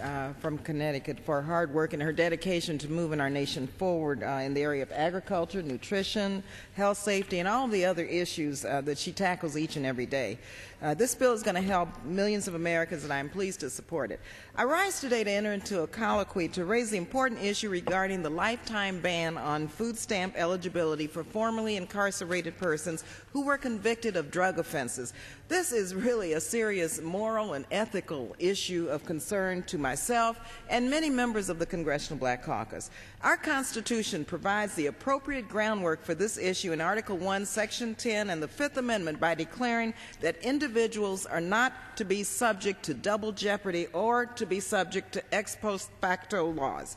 uh, from Connecticut for her hard work and her dedication to moving our nation forward uh, in the area of agriculture, nutrition, health safety, and all the other issues uh, that she tackles each and every day. Uh, this bill is going to help millions of Americans, and I'm pleased to support it. I rise today to enter into a colloquy to raise the important issue regarding the lifetime ban on food stamp eligibility for formerly incarcerated persons who were convicted of drug offenses. This is really a serious moral and ethical issue of concern to myself and many members of the Congressional Black Caucus. Our Constitution provides the appropriate groundwork for this issue in Article 1, Section 10, and the Fifth Amendment by declaring that individuals are not to be subject to double jeopardy or to be subject to ex post facto laws.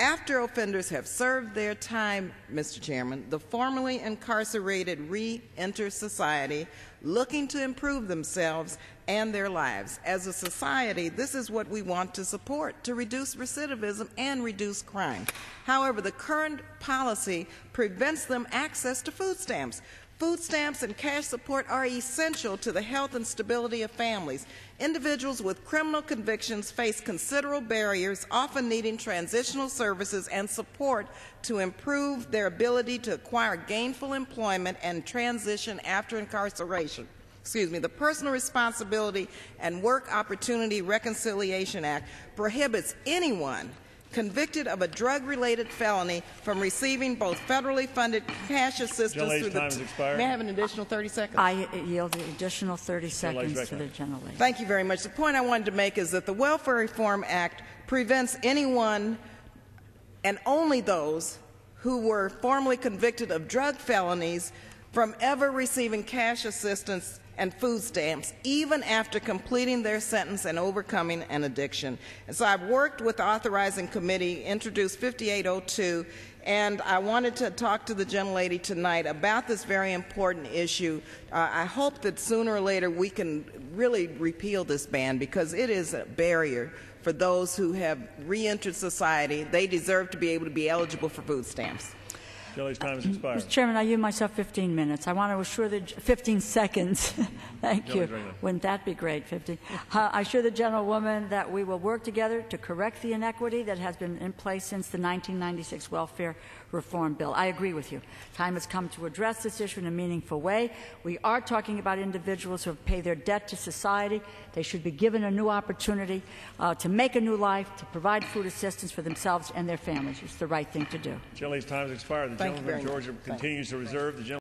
After offenders have served their time, Mr. Chairman, the formerly incarcerated re-enter society looking to improve themselves and their lives. As a society, this is what we want to support, to reduce recidivism and reduce crime. However, the current policy prevents them access to food stamps. Food stamps and cash support are essential to the health and stability of families. Individuals with criminal convictions face considerable barriers, often needing transitional services and support to improve their ability to acquire gainful employment and transition after incarceration. Excuse me, the Personal Responsibility and Work Opportunity Reconciliation Act prohibits anyone convicted of a drug-related felony from receiving both federally funded cash assistance Gentlelady's through the... time has expired. May I have an additional 30 seconds? I yield the additional 30 seconds to the recognized. gentlelady. Thank you very much. The point I wanted to make is that the Welfare Reform Act prevents anyone and only those who were formerly convicted of drug felonies from ever receiving cash assistance and food stamps, even after completing their sentence and overcoming an addiction. And so I've worked with the authorizing committee, introduced 5802, and I wanted to talk to the gentlelady tonight about this very important issue. Uh, I hope that sooner or later we can really repeal this ban because it is a barrier for those who have re-entered society. They deserve to be able to be eligible for food stamps. Gentlelady's time has expired. Mr. Chairman, I yield myself 15 minutes. I want to assure the 15 seconds. Thank you. Gentlelady's. Wouldn't that be great? 15. Uh, I assure the gentlewoman that we will work together to correct the inequity that has been in place since the 1996 Welfare Reform Bill. I agree with you. Time has come to address this issue in a meaningful way. We are talking about individuals who have paid their debt to society. They should be given a new opportunity uh, to make a new life, to provide food assistance for themselves and their families. It's the right thing to do. Gentlelady's time has expired. The Thank you gentleman from very much. Georgia continues to reserve. The gentleman